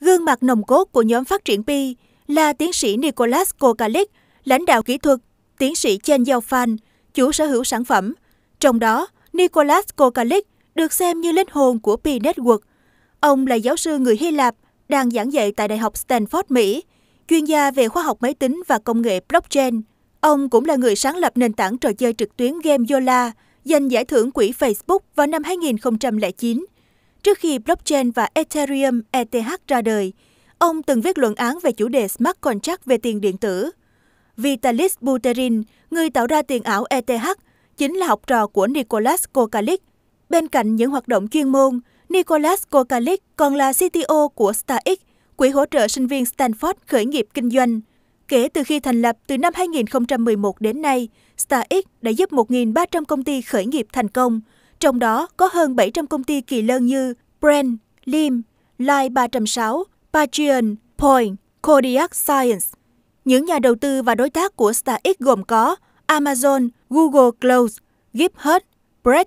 Gương mặt nồng cốt của nhóm phát triển Pi là tiến sĩ Nicholas Kokalik, lãnh đạo kỹ thuật, tiến sĩ Chen Yaofan, chủ sở hữu sản phẩm. Trong đó, Nicholas Kokalik được xem như linh hồn của Pi Network. Ông là giáo sư người Hy Lạp, đang giảng dạy tại Đại học Stanford, Mỹ, chuyên gia về khoa học máy tính và công nghệ blockchain. Ông cũng là người sáng lập nền tảng trò chơi trực tuyến game Yola, giành giải thưởng quỹ Facebook vào năm 2009. Trước khi blockchain và Ethereum ETH ra đời, ông từng viết luận án về chủ đề smart contract về tiền điện tử. Vitalis Buterin, người tạo ra tiền ảo ETH, chính là học trò của Nicholas Kokalik. Bên cạnh những hoạt động chuyên môn, Nicholas Kokalik còn là CTO của StarX, quỹ hỗ trợ sinh viên Stanford khởi nghiệp kinh doanh. Kể từ khi thành lập từ năm 2011 đến nay, StarX đã giúp 1.300 công ty khởi nghiệp thành công, trong đó có hơn 700 công ty kỳ lân như Brand, Lim, Line 306, Patreon, Point, Kodiak Science. Những nhà đầu tư và đối tác của StarX gồm có Amazon, Google Cloud, GitHub, Bread,